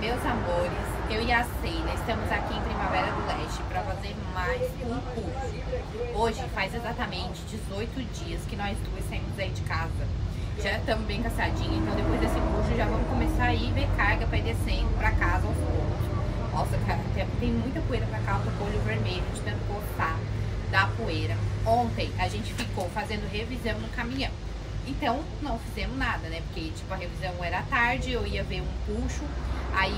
Meus amores, eu e a Ceila estamos aqui em Primavera do Leste para fazer mais um curso. Hoje faz exatamente 18 dias que nós duas saímos aí de casa. Já estamos bem cansadinhas, então depois desse curso já vamos começar a ir ver carga para ir descendo para casa aos poucos. Nossa, cara, tem muita poeira pra cá, eu tô o olho vermelho de tanto coçar da poeira. Ontem a gente ficou fazendo revisão no caminhão. Então, não fizemos nada, né? Porque, tipo, a revisão era tarde, eu ia ver um puxo, aí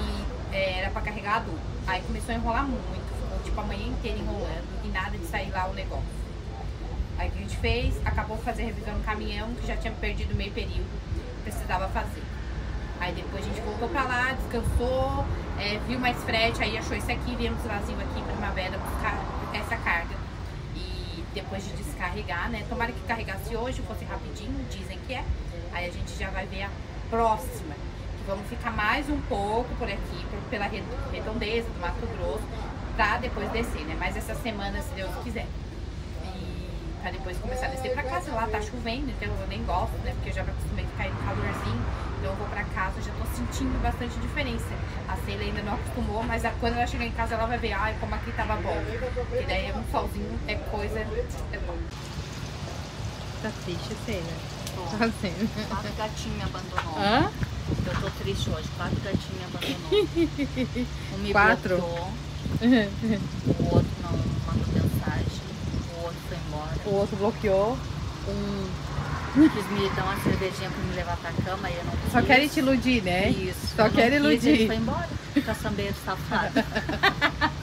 é, era pra carregar adulto. Aí começou a enrolar muito, ficou, tipo, a manhã inteira enrolando e nada de sair lá o negócio. Aí o que a gente fez? Acabou de fazer a revisão no caminhão, que já tinha perdido meio período, precisava fazer. Aí depois a gente voltou pra lá, descansou, é, viu mais frete, aí achou esse aqui, viemos vazio aqui, primavera, buscar essa carga depois de descarregar, né? Tomara que carregasse hoje, fosse rapidinho, dizem que é. Aí a gente já vai ver a próxima. Que vamos ficar mais um pouco por aqui, pela redondeza do Mato Grosso, pra depois descer, né? Mas essa semana, se Deus quiser. E pra depois começar a descer pra casa. Lá tá chovendo, então eu nem gosto, né? Porque eu já me acostumei a ficar no calorzinho. Então eu vou pra casa, já tô sentindo bastante diferença. A Ceila ainda não acostumou, mas quando ela chegar em casa ela vai ver, ai, como aqui tava bom. E daí é um solzinho, é coisa, é bom. Tá triste, Ceila? Tá sendo. Quatro gatinhos me abandonou. Hã? Eu tô triste hoje. Quatro gatinhos me abandonou. Um me Quatro? o outro não mandou mensagem, o outro foi embora. O outro bloqueou. Um quis me dar uma cervejinha pra me levar pra cama e eu não quis. Só querem te iludir, né? Isso. Só querem iludir. Ele foi embora. Caçambeiro safado.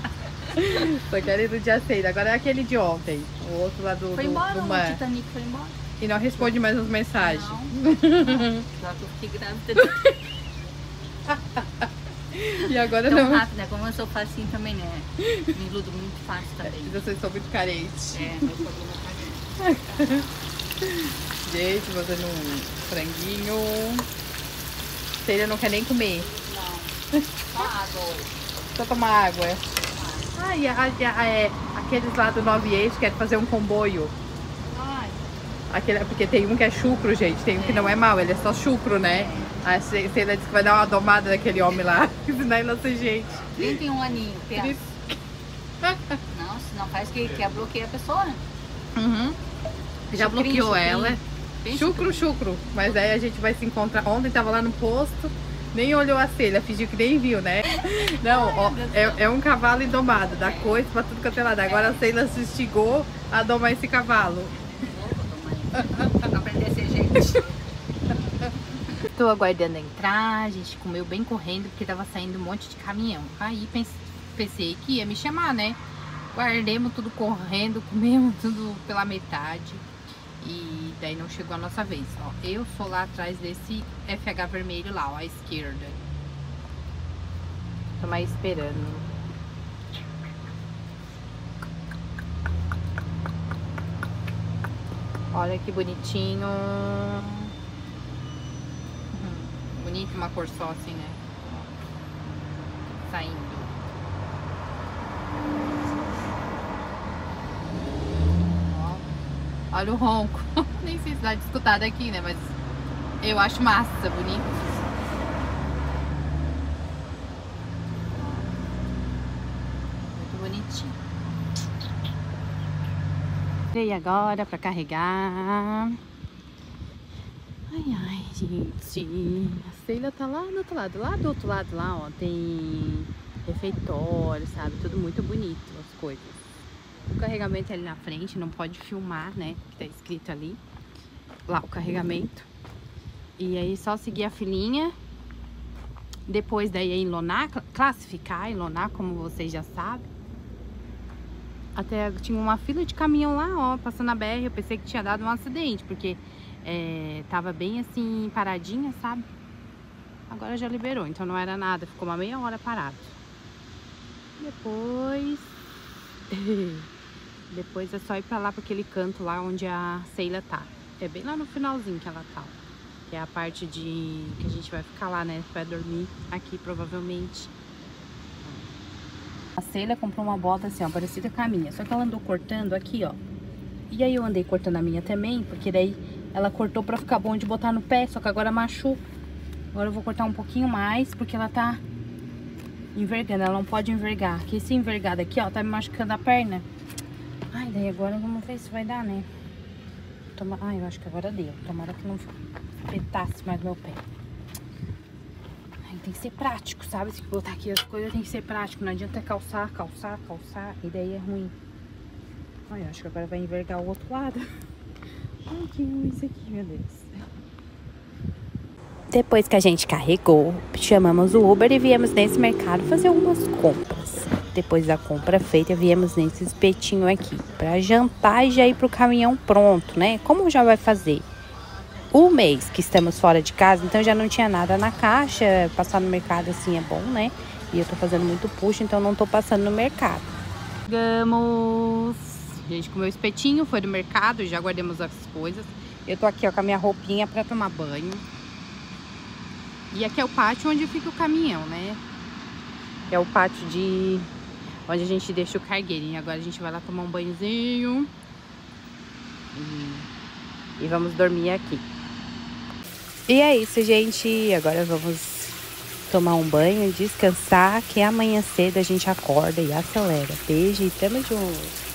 Só querem iludir a Ceila. Agora é aquele de ontem. O outro lá do, Foi do, embora, do o mar. Titanic foi embora. E não responde mais as mensagens. Não. não. Já eu fiquei grávida. E agora Tão não. rápido, né? Como eu sou facinho também, né? Me iludo muito fácil também. Vocês são muito carentes. É, meu problema é carente. Gente, fazendo um franguinho. Celia não quer nem comer. Não. Só água. Só tomar água. Ah, e a- e a- é, aqueles lá do Nove Eixos querem fazer um comboio. Ai, Aquele, porque tem um que é chucro, gente. Tem um que não é mau, ele é só chucro, né? A Ce- Celia disse que vai dar uma domada naquele homem lá. Senão ele não sei gente. 31 aninho, pensa. Não, se não faz que quer bloquear a pessoa, né? Uhum. Já bloqueou chucrinho. ela. Bem Chucro, chucro. Mas aí a gente vai se encontrar. Ontem tava lá no posto, nem olhou a celha, fingiu que nem viu, né? Não, ó, é, é um cavalo indomado, dá coisa pra tudo quanto é lado. Agora a Ceila se instigou a domar esse cavalo. Pra aprender a ser gente. Tô aguardando entrar, a gente comeu bem correndo porque tava saindo um monte de caminhão. Aí pens- pensei que ia me chamar, né? Guardemos tudo correndo, comemos tudo pela metade. E daí não chegou a nossa vez. Ó, eu sou lá atrás desse FH vermelho lá, ó, à esquerda. Tô mais esperando. Olha que bonitinho. Uhum. Bonito uma cor só assim, né? Saindo. Ó. Olha o ronco. Nem sei se dá de escutar daqui, né? Mas eu acho massa, bonito. Muito bonitinho. Entrei agora pra carregar. Ai, ai, gente. A Ceila tá lá do outro lado. Lá do outro lado, lá, ó, tem refeitório, sabe? Tudo muito bonito, as coisas. O carregamento é ali na frente, não pode filmar, né? Que tá escrito ali. Lá o carregamento. E aí só seguir a filinha. Depois daí é enlonar, cla- classificar, enlonar, como vocês já sabem. Até tinha uma fila de caminhão lá, ó, passando a BR. Eu pensei que tinha dado um acidente, porque é, tava bem assim, paradinha, sabe? Agora já liberou, então não era nada, ficou uma meia hora parado. Depois. Depois é só ir pra lá, pra aquele canto lá onde a Ceila tá. É bem lá no finalzinho que ela tá. Que é a parte de. que a gente vai ficar lá, né? Vai dormir aqui provavelmente. A Ceila comprou uma bota assim, ó, parecida com a minha. Só que ela andou cortando aqui, ó. E aí eu andei cortando a minha também, porque daí ela cortou pra ficar bom de botar no pé, só que agora machuca. Agora eu vou cortar um pouquinho mais, porque ela tá envergando. Ela não pode envergar. Que se envergar daqui, ó, tá me machucando a perna. Ai, daí agora vamos ver se vai dar, né? Toma... Ai, eu acho que agora deu. Tomara que não petasse mais meu pé. Ai, tem que ser prático, sabe? Se botar aqui as coisas tem que ser prático. Não adianta calçar, calçar, calçar. E daí é ruim. Ai, eu acho que agora vai envergar o outro lado. Ai, que ruim isso aqui, meu Deus. Depois que a gente carregou, chamamos o Uber e viemos nesse mercado fazer algumas compras. Depois da compra feita, viemos nesse espetinho aqui para jantar e já ir pro caminhão pronto, né? Como já vai fazer o mês que estamos fora de casa, então já não tinha nada na caixa. Passar no mercado assim é bom, né? E eu tô fazendo muito puxo, então não tô passando no mercado. Chegamos! A gente comeu espetinho, foi do mercado, já guardamos as coisas. Eu tô aqui ó, com a minha roupinha para tomar banho. E aqui é o pátio onde fica o caminhão, né? É o pátio de... Onde a gente deixa o cargueirinho. Agora a gente vai lá tomar um banhozinho. E, vamos dormir aqui. E é isso, gente. Agora vamos tomar um banho, descansar, que amanhã cedo a gente acorda e acelera. Beijo e tamo junto.